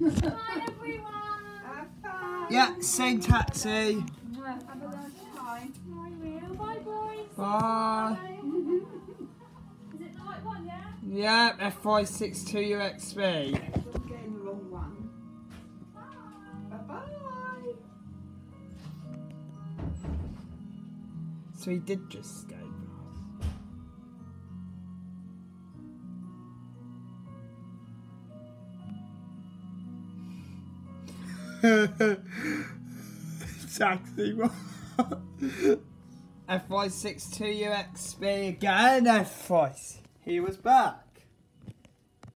Bye, everyone. Yeah, same taxi. Have a nice time. Bye, boys. Bye. Is it the right one, yeah? Yeah, FY62UXB. You're getting the wrong one. Bye bye. So he did just escape Taxi. FY62UXB again, FY. He was back.